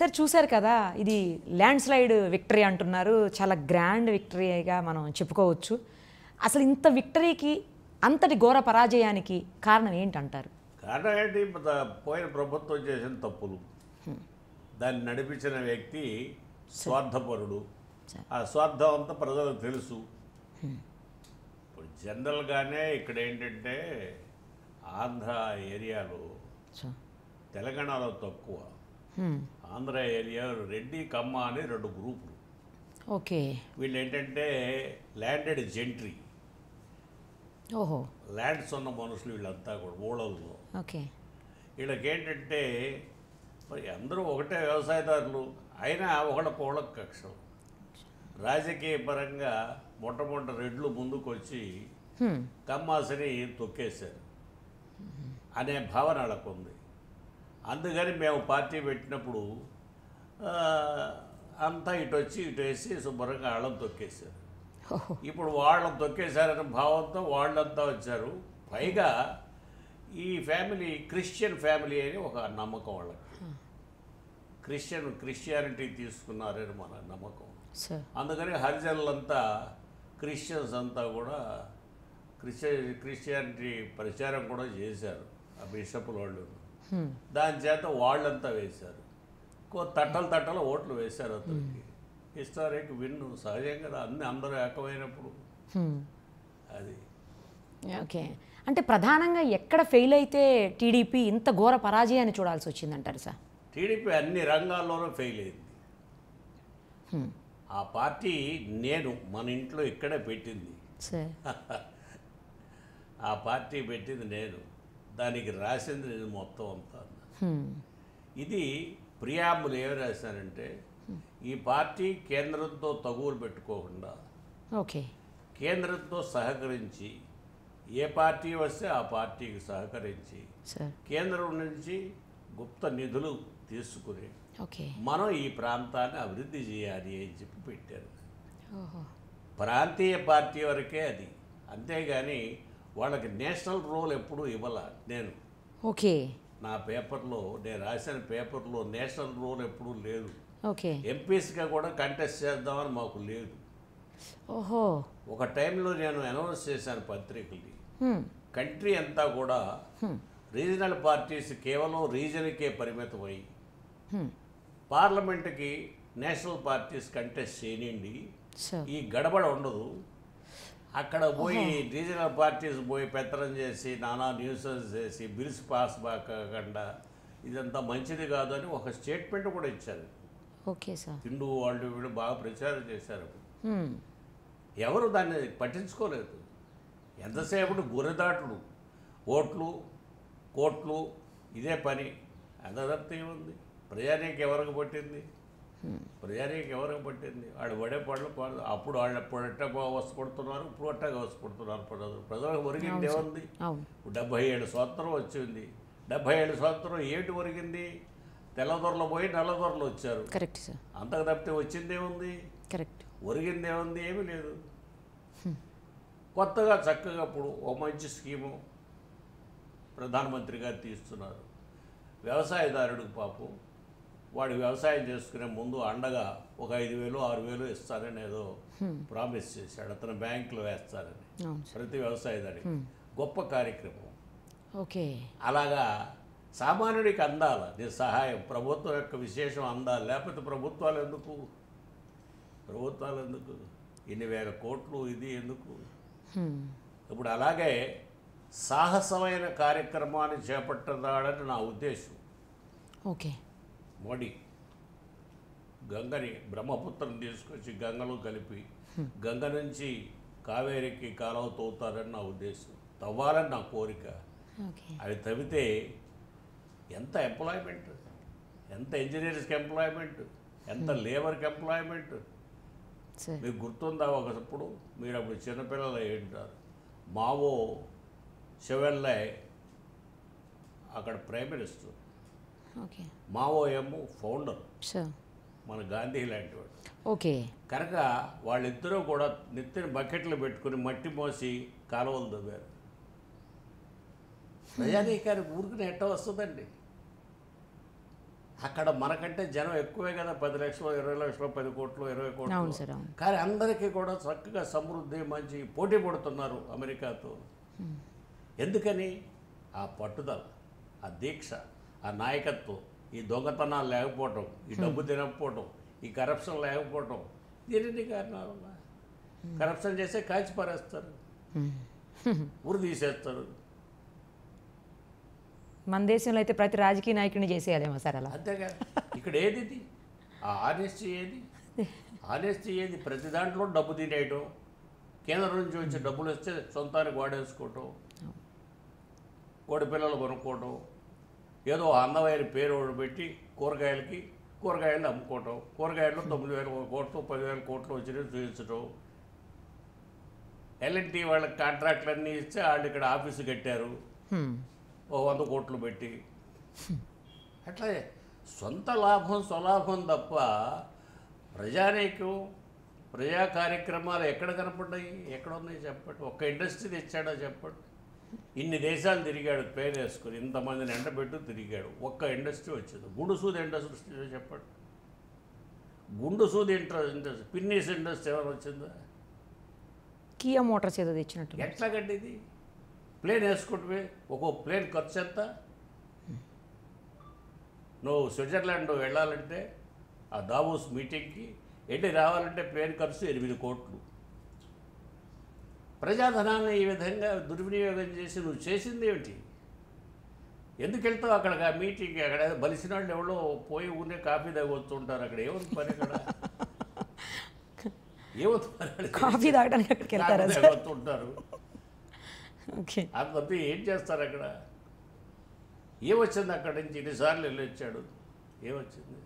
Sir చూశారు కదా ఇది ల్యాండ్ స్లైడ్ విక్టరీ అంటున్నారు. చాలా గ్రాండ్ విక్టరీగా మనం చెప్పుకోవచ్చు. అసలు ఇంత విక్టరీకి అంతటి ఘోర పరాజయానికి కారణం ఏంటంటారు? కారణం ఏంటి? పోయిన ప్రభుత్వం చేసిన తప్పులు. దాన్ని నడిపించిన వ్యక్తి స్వార్థపరుడు. ఆ స్వార్థం అంతా ప్రజలకు తెలుసు. ఇప్పుడు జనరల్గానే ఇక్కడ ఏంటంటే ఆంధ్ర ఏరియాలో తెలంగాణలో తక్కువ. ఆంధ్ర ఏరియా రెడ్డి కమ్మ అని రెండు గ్రూపులు. ఓకే. వీళ్ళు ఏంటంటే ల్యాండెడ్ జెంట్రీ. ఓహో. ల్యాండ్స్ ఉన్న మనుషులు వీళ్ళంతా కూడా ఊళ్ళల్లో ఓకే. వీళ్ళకి ఏంటంటే మరి అందరూ ఒకటే వ్యవసాయదారులు అయినా ఒకళ్ళకొకళ్ళకి కక్షలు. రాజకీయ పరంగా మొట్టమొదటి రెడ్లు ముందుకు వచ్చి హ్మ్. కమ్మాసిని తొక్కేశారు. అనే భావన వాళ్ళకు ఉంది అందుకని మేము పార్టీ పెట్టినప్పుడు అంతా ఇటు వచ్చి ఇటు వేసి శుభ్రంగా వాళ్ళని తొక్కేశారు. ఇప్పుడు వాళ్ళని తొక్కేశారనే భావంతో వాళ్ళంతా వచ్చారు. పైగా ఈ ఫ్యామిలీ క్రిస్టియన్ ఫ్యామిలీ అని ఒక నమ్మకం వాళ్ళకి. క్రిస్టియన్ క్రిస్టియానిటీ తీసుకున్నారని మన నమ్మకం. అందుకని హరిజనులంతా క్రిస్టియన్స్ అంతా కూడా క్రిస్టియ క్రిస్టియానిటీ ప్రచారం కూడా చేశారు ఆ బిషపుల వాళ్ళు. దాని చేత వాళ్ళంతా వేశారు. కో తట్టలు తట్టలు ఓట్లు వేశారు అతనికి. హిస్టారిక్ విన్ను సహజం కదా అన్ని అందరూ ఏకమైనప్పుడు. అది. ఓకే. అంటే ప్రధానంగా ఎక్కడ ఫెయిల్ అయితే టీడీపీ ఇంత ఘోర పరాజయాన్ని చూడాల్సి వచ్చిందంటారు సార్? టీడీపీ అన్ని రంగాల్లోనూ ఫెయిల్ అయింది. ఆ పార్టీ నేను మన ఇంట్లో ఇక్కడే పెట్టింది. ఆ పార్టీ పెట్టింది నేను. దానికి రాసింది నేను మొత్తం అంతా. ఇది ప్రియాంబులు ఏమి రాశానంటే ఈ పార్టీ కేంద్రంతో తగువులు పెట్టుకోకుండా ఓకే. కేంద్రంతో సహకరించి ఏ పార్టీ వస్తే ఆ పార్టీకి సహకరించి కేంద్రం నుంచి గుప్త నిధులు తీసుకుని ఓకే. మనం ఈ ప్రాంతాన్ని అభివృద్ధి చేయాలి అని చెప్పి పెట్టారు. ప్రాంతీయ పార్టీ వరకే అది. అంతేగాని వాళ్ళకి నేషనల్ రోల్ ఎప్పుడూ ఇవ్వాల నేను. ఓకే. నా పేపర్లో నేను రాసిన పేపర్లో నేషనల్ రోల్ ఎప్పుడూ లేదు. ఓకే. ఎంపీస్గా కూడా కంటెస్ట్ చేద్దామని మాకు లేదు. ఓహో. ఒక టైంలో నేను అనౌన్స్ చేశాను పత్రికల్ని. కంట్రీ అంతా కూడా రీజనల్ పార్టీస్ కేవలం రీజన్కే పరిమితమై. పార్లమెంటుకి నేషనల్ పార్టీస్ కంటెస్ట్ చేయనిండి ఈ గడబడ ఉండదు. అక్కడ పోయి రీజనల్ పార్టీస్ పోయి పెత్తనం చేసి నానా న్యూసెన్స్ చేసి బిల్స్ పాస్ కాకుండా ఇదంతా మంచిది కాదు అని ఒక స్టేట్మెంట్ కూడా ఇచ్చారు. Okay sir. హిందూ వాళ్ళు వీళ్ళు బాగా ప్రచారం చేశారు. ఎవరు దాన్ని పట్టించుకోలేదు. ఎంతసేపు గురిదాటుడు ఓట్లు కోట్లు ఇదే పని. అంత తప్పితే ఏముంది ప్రజానీకి ఎవరికి పట్టింది? ప్రజానీకి ఎవరికి పట్టింది వాడు పడే పళ్ళు. పడు- అప్పుడు వాళ్ళు అప్పుడు అట్ట వసపడుతున్నారు ఇప్పుడు అట్టగా వసపడుతున్నారు ప్రజలు. ప్రజలకు ఒరిగింది ఏముంది? డెబ్భై ఏడు స్వాతంత్రం వచ్చింది. డెబ్భై ఏడు స్వాతంత్రం ఏటి ఒరిగింది? తెల్లదొరలు పోయి నల్లదొరలు వచ్చారు. Correct sir. అంతకు తప్పితే వచ్చిందేముంది కరెక్ట్. ఒరిగిందేముంది ఏమీ లేదు. కొత్తగా చక్కగా ఇప్పుడు ఓ మంచి స్కీము ప్రధానమంత్రి గారు తీస్తున్నారు. వ్యవసాయదారుడికి పాపం వాడు వ్యవసాయం చేసుకునే ముందు అండగా ఒక ఐదు వేలు ఆరు వేలు ఇస్తారని ఏదో ప్రామిస్ చేశాడు. అతను బ్యాంకులో వేస్తారని ప్రతి వ్యవసాయదారికి గొప్ప కార్యక్రమం. ఓకే. అలాగా సామాన్యుడికి అందాల. నీ సహాయం. ప్రభుత్వం యొక్క విశేషం అందాలి. లేకపోతే ప్రభుత్వాలు ఎందుకు? ప్రభుత్వాలు ఎందుకు? ఇన్ని వేల కోట్లు ఇది ఎందుకు. ఇప్పుడు అలాగే సాహసమైన కార్యక్రమాన్ని చేపట్టదాడని నా ఉద్దేశం. ఓకే. మోడీ గంగని బ్రహ్మపుత్రం తీసుకొచ్చి గంగలో కలిపి గంగ నుంచి కావేరికి కాలువ తవ్వుతారని నా ఉద్దేశం. తవ్వాలని నా కోరిక. అవి తవ్వితే ఎంత ఎంప్లాయ్మెంట్ ఎంత ఇంజనీర్స్కి ఎంప్లాయ్మెంట్ ఎంత లేబర్కి ఎంప్లాయ్మెంట్ సార్ మీకు గుర్తుందా ఒకప్పుడు? మీరు అప్పుడు చిన్నపిల్లలు ఏంటారు మావో చెవెల్లై అక్కడ ప్రైమ్ మినిస్టర్. ఓకే. మావో ఏమో ఫౌండర్ మన గాంధీ లాంటి వాడు. ఓకే. కనుక వాళ్ళిద్దరూ కూడా నెత్తిన బకెట్లు పెట్టుకుని మట్టి మోసి కాలువలు తవ్వారు. ప్రజానీకానికి ఊరికి ఎట్ట వస్తుందండి? అక్కడ మనకంటే జనం ఎక్కువే కదా పది లక్షలు ఇరవై లక్షలు పది కోట్లు ఇరవై కోట్లు. కానీ అందరికీ కూడా చక్కగా సమృద్ధి మంచి పోటీ పడుతున్నారు అమెరికాతో. ఎందుకని? ఆ పట్టుదల ఆ దీక్ష. ఆ నాయకత్వం ఈ దొంగతనాలు లేకపోవటం ఈ డబ్బు తినకపోవటం ఈ కరప్షన్ లేకపోవటం దీనిని కారణాలు కరప్షన్ చేస్తే కాల్చి పారేస్తారు. ఊరు తీసేస్తారు. మన దేశంలో అయితే ప్రతి రాజకీయ నాయకుడిని చేసేయాలేమో సార్ అలా. అంతేగా ఇక్కడ ఏది ఇది ఆ ఆనెస్టీ ఏది? ఆనెస్టీ ఏది? ప్రతి దాంట్లో డబ్బు తినేయటం కేంద్రం నుంచి వచ్చే డబ్బులు వస్తే సొంతానికి వాడేసుకోవటం కోడి పిల్లలు కొనుక్కోవటం ఏదో అందమైన పేరు పెట్టి కూరగాయలకి కూరగాయలు అమ్ముకోవటం. కూరగాయలు తొమ్మిది వేల కోట్లు పదివేల కోట్లు వచ్చినవి చూపించటం ఎల్ఎన్టీ వాళ్ళకి కాంట్రాక్ట్లన్నీ ఇస్తే వాళ్ళు ఇక్కడ ఆఫీసు కట్టారు. ఓ వంద కోట్లు పెట్టి. అట్లా సొంత లాభం స్వలాభం తప్ప ప్రజానీకం ప్రజా కార్యక్రమాలు ఎక్కడ కనపడ్డాయి? ఎక్కడ ఉన్నాయి చెప్పండి? ఒక్క ఇండస్ట్రీ తెచ్చాడో చెప్పండి? ఇన్ని దేశాలు తిరిగాడు పేరు వేసుకుని ఇంతమందిని ఎండబెట్టు తిరిగాడు. ఒక్క ఇండస్ట్రీ వచ్చింది. గుండు సూది ఇండస్ట్రీ చెప్పండి. గుండు సూది ఇంటర్ ఇండస్ట్రీ పిన్నీస్ ఇండస్ట్రీ ఎవరు వచ్చిందా? కియా మోటార్స్ ఏదో తెచ్చినట్టు ఎట్లాగండి ఇది ప్లేన్ వేసుకుంటే ఒక్కో ప్లేన్ ఖర్చు ఎంత? నువ్వు స్విట్జర్లాండ్ వెళ్ళాలంటే ఆ దావోస్ మీటింగ్కి వెళ్ళి రావాలంటే ప్లేన్ ఖర్చు ఎనిమిది కోట్లు. ప్రజాధనాన్ని ఈ విధంగా దుర్వినియోగం చేసి నువ్వు చేసింది ఏమిటి? ఎందుకు వెళ్తావు అక్కడ ఆ మీటింగ్ అక్కడ? బలిసిన వాళ్ళు ఎవరో పోయి ఊనే కాఫీ తాగొస్తుంటారు అక్కడ. ఏముంది పని అక్కడ అక్కడ? కాఫీ తాగడానికి అక్కడికి వెళ్తారా తాగొస్తుంటారు. అంత ఏం చేస్తారు అక్కడ? ఏమొచ్చింది అక్కడి నుంచి? ఎన్నిసార్లు వెళ్ళి వచ్చాడు. ఏమొచ్చింది?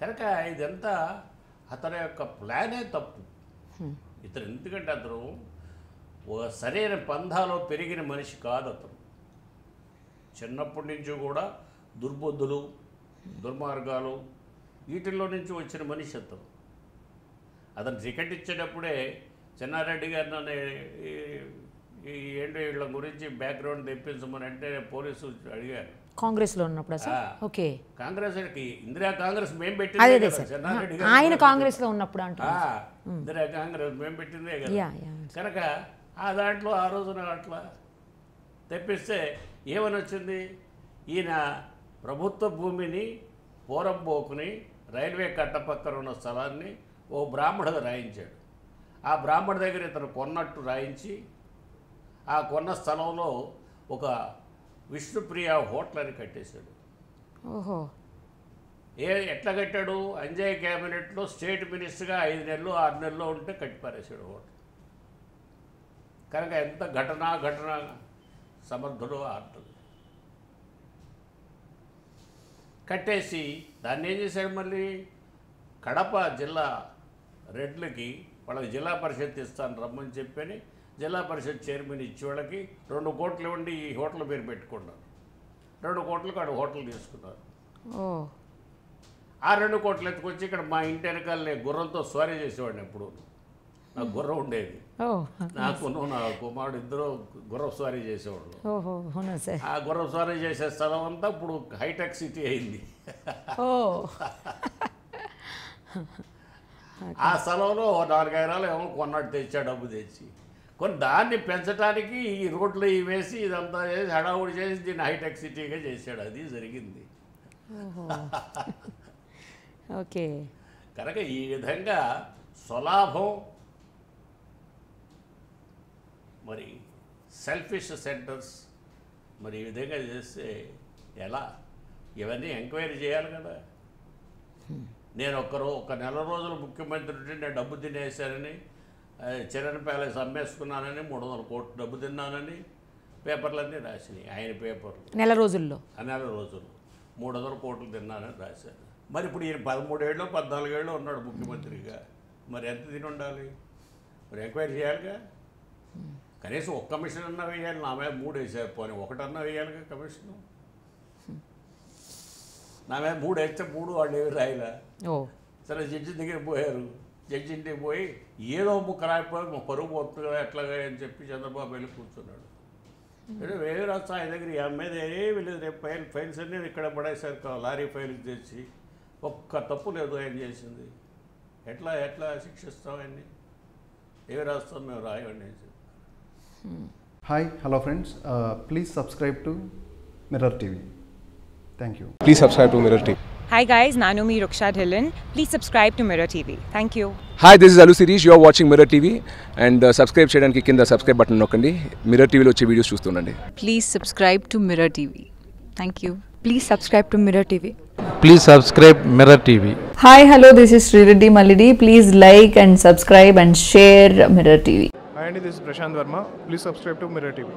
కనుక ఇదంతా అతని యొక్క ప్లానే తప్పు. ఇతను ఎందుకంటే అతను ఒక సరైన పంధాలో పెరిగిన మనిషి కాదు అతను. చిన్నప్పటి నుంచి కూడా దుర్బుద్ధులు దుర్మార్గాలు వీటిల్లో నుంచి వచ్చిన మనిషి అతను. అతను టికెట్ ఇచ్చేటప్పుడే చిన్నారెడ్డి గారు నన్ను ఏంటో వీళ్ళ గురించి బ్యాక్గ్రౌండ్ తెప్పించమని అంటే పోలీసు అడిగారు. కాంగ్రెస్లో ఉన్నప్పుడు సార్. ఓకే. కాంగ్రెస్ ఇందిరా కాంగ్రెస్ మేము పెట్టిందే అదే సార్. చెన్నారెడ్డి ఆయన గారు. కాంగ్రెస్లో ఉన్నప్పుడు అంటున్నారు ఇందిరా కాంగ్రెస్ మేము పెట్టిందే కదా. కనుక ఆ దాంట్లో ఆ రోజున అట్లా తెప్పిస్తే ఏమని వచ్చింది ఈయన ప్రభుత్వ భూమిని పోరంబోకుని రైల్వే కట్ట పక్కన ఉన్న స్థలాన్ని ఓ బ్రాహ్మణుడు రాయించాడు. ఆ బ్రాహ్మణ దగ్గర ఇతను కొన్నట్టు రాయించి ఆ కొన్న స్థలంలో ఒక విష్ణుప్రియ హోటల్ అని కట్టేశాడు. ఓహో. ఏ ఎట్లా కట్టాడు? అంజయ్ క్యాబినెట్లో స్టేట్ మినిస్టర్గా ఐదు నెలలు ఆరు నెలలు ఉంటే కట్టి పారేశాడు హోటల్. కనుక ఎంత ఘటన ఘటన సమర్థుడు అర్థం. కట్టేసి దాన్ని ఏం చేశాడు మళ్ళీ? కడప జిల్లా రెడ్లకి వాళ్ళకి జిల్లా పరిషత్ ఇస్తాను రమ్మని చెప్పని జిల్లా పరిషత్ చైర్మన్ ఇచ్చి వాళ్ళకి రెండు కోట్లు ఇవ్వండి ఈ హోటల్ పేరు పెట్టుకున్నారు రెండు కోట్లకు ఆడు హోటల్ తీసుకున్నారు. ఆ రెండు కోట్లు ఎత్తుకొచ్చి ఇక్కడ మా ఇంటి వెనకాల నేను గుర్రంతో స్వారీ చేసేవాడిని ఎప్పుడు. నాకు గుర్రం ఉండేది. నాకు నా కుమారుడు ఇద్దరు గుర్రం స్వారీ చేసేవాళ్ళు. ఆ గుర్రం స్వారీ చేసే స్థలం అంతా ఇప్పుడు హైటెక్ సిటీ అయింది. ఆ స్థలంలో ఓ నాలుగు ఎకరాలు ఏమో కొన్నట్టు తెచ్చా డబ్బు తెచ్చి. కొన్ని దాన్ని పెంచడానికి ఈ రోడ్లు వేసి ఇదంతా చేసి హడావుడి చేసి దీన్ని హైటెక్ సిటీగా చేశాడు. అది జరిగింది. ఓకే. కనుక ఈ విధంగా స్వలాభం మరి సెల్ఫిష్ సెంటర్స్ మరి ఈ విధంగా చేస్తే ఎలా? ఇవన్నీ ఎంక్వైరీ చేయాలి కదా. నేను ఒక్కరో ఒక నెల రోజులు ముఖ్యమంత్రి ఉంటే నేను డబ్బు తినేసానని చరణ్ ప్యాలెస్ అమ్మేసుకున్నానని మూడు వందల కోట్లు డబ్బు తిన్నానని పేపర్లన్నీ రాసినాయి ఆయన పేపర్లు. నెల రోజుల్లో. ఆ నెల రోజులు మూడు వందల కోట్లు తిన్నానని రాశారు. మరి ఇప్పుడు ఈయన పదమూడేళ్ళు పద్నాలుగేళ్ళు ఉన్నాడు ముఖ్యమంత్రిగా. మరి ఎంత తిని ఉండాలి? మరి ఎంక్వైరీ చేయాలిగా? కనీసం ఒక్క కమిషన్ అన్నా వేయాలి నా మీద మూడు వేసారు పోనీ. ఒకటన్నా వేయాలిగా కమిషన్? నా మీద మూడు వేస్తే మూడు వాళ్ళు ఏమి రాయలే? ఓ. సరే జడ్జి దగ్గర పోయారు. జడ్జి ఇంటికి పోయి ఏదో ముక్క రాయిపోయి మా పరుగు పోతుంది కదా ఎట్లాగా అని చెప్పి చంద్రబాబు వెళ్ళి కూర్చున్నాడు. అంటే వేరే రాష్ట్రం ఆయన దగ్గర ఈ అమ్మేది ఏమీ లేదు రేపు ఫైల్ ఫైల్స్ అన్నీ ఇక్కడ పడేసారు కా- లారీ ఫైల్కి తెచ్చి ఒక్క తప్పు లేదు ఆయన చేసింది. ఎట్లా ఎట్లా శిక్షిస్తాం ఆయన్ని? ఏ రాస్తాం మేము రాయండి అని చెప్పి. Hi hello friends please subscribe to Mirror TV thank you Please subscribe to Mirror TV. Hi guys, Nanomi Ruksha Dhillon. Please subscribe to Mirror TV. Thank you. Hi this is Alu Sirish you're watching Mirror TV and subscribe చేయడానికి కింద subscribe button నొక్కండి mirror టీవీలో వచ్చే videos చూస్తుండండి please subscribe to Mirror TV. Thank you. Please subscribe to Mirror TV. Please subscribe Mirror TV. Hi, hello, this is Srireddy Malidi. Please like and subscribe and share Mirror TV. Hi, Andy, this is Prashant Verma. Please subscribe to Mirror TV.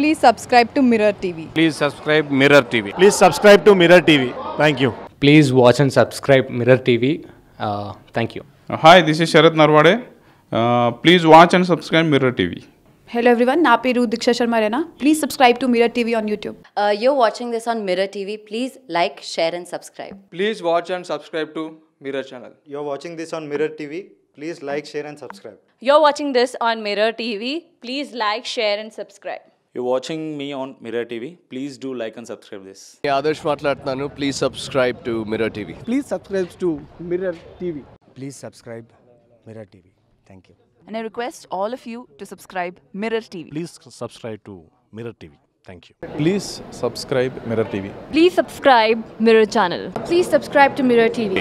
Please subscribe to Mirror TV. Please subscribe Mirror TV. Please subscribe to Mirror TV. Thank you. Please watch and subscribe Mirror TV. Uh, thank you. Uh, hi, this is Sharat Narwade. Uh, please watch and subscribe Mirror TV. Hello everyone, Napiru Diksha Sharma Rena. Please subscribe to Mirror TV on YouTube. Uh, you're watching this on Mirror TV. Please like, share and subscribe. Please watch and subscribe to Mirror channel. You're watching this on Mirror TV. Please like, share and subscribe. You're watching this on Mirror TV. Please like, share and subscribe you're watching me on Mirror TV, please do like and subscribe this. Adarsh Matlatnanu, please subscribe to Mirror TV. Please subscribe to Mirror TV. Please subscribe Mirror TV. Thank you. And I request all of you to subscribe Mirror TV. Please subscribe to Mirror TV. Thank you. Please subscribe Mirror TV. Please subscribe Mirror Channel. Please subscribe to Mirror TV.